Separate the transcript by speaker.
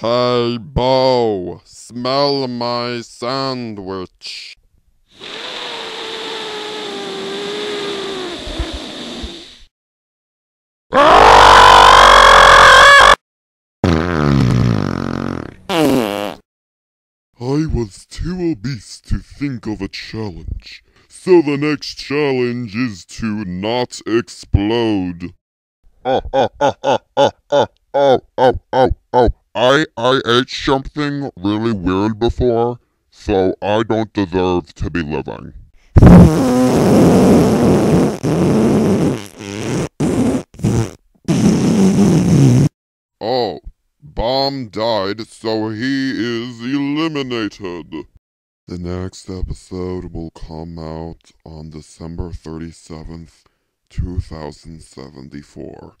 Speaker 1: Hey, Bo, smell my sandwich. I was too obese to think of a challenge, so the next challenge is to not explode. Oh, oh, oh, oh, oh, oh, oh, oh, oh, oh. I, I ate something really weird before, so I don't deserve to be living. Oh, Bomb died, so he is eliminated. The next episode will come out on December 37th, 2074.